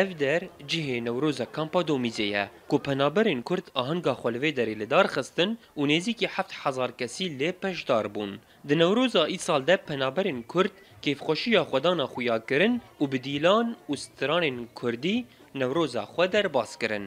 Ev der cihê Newroza Kampa Domîzê ye ku penaberên Kurd ahenga xwe li vê derê li dar xistin û nêzîkî heft hezar kesî lê beşdar bûn. Di Newroza îsal de penaberên Kurd kêfxweşiya xwedana xuya kirin û bi dîlan û stranên Kurdî Newroza xwe derbas kirin.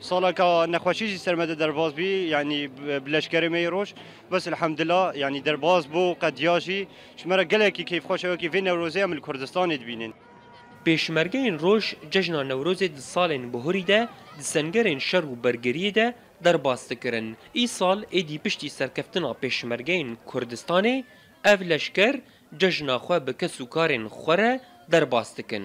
Saleke nexweşî jî ser me de derbas bî yanî bi leşkerê me yê roj. Bes elhemdullah yanî derbas bû qediya jî. Ji me re gelekî keyfxweş e wekî vê Newrozê em li Kurdistanê dibînin. Pêşmergeyên roj cejna Newrozê di salên buhurî de di sengerên şer û bergeriyê de derbas dikirin. Îsal êdî piştî serkeftina Pêşmergeyên Kurdistanê ev leşker cejna xwe bi kes û karên xwe re derbas dikin.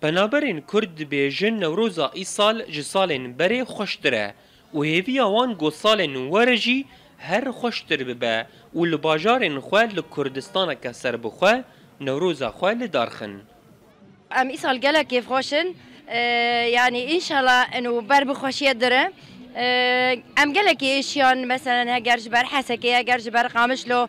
Penaberên Kurd dibêjin Newroza îsal ji salên berê xweştir e û hêviya wan got salên were jî her xweştir bibe û li bajarên xwe li Kurdistaneke serbixwe Newroza xwe lidarxin. Em îsal gelek kêfxweş in yanî înşala in û ber bi xweşiyê dir in. Em gelekî êşiyan meselen heger ji ber Hesekê heger ji ber Qamişlo.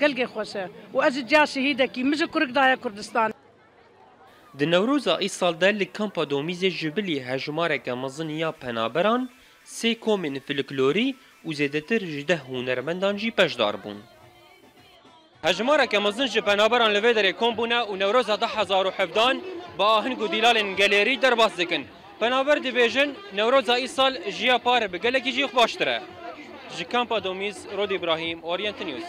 Gelgê xwe se. Û ez ji ciya şehîdekî. Min ji kurik daye Kurdistanê. Di Newroza îsal de li Kampa Domîzê ji bilî hejmareke mezin ya penaberan, sê komên filiklorî û zêdetir ji deh hûnermendan jî beşdar bûn. Hejmareke mezin ji penaberan li vê derê kom bûne û Newroza du hezar û hevdan bi aheng û dîlalên gelêrî derbas dikin. Penaber dibêjin Newroza îsal ji ya par re bi gelekî jî xwe baştir e. Ji Kampa Domîz, Rod Îbrahîm, Orient News.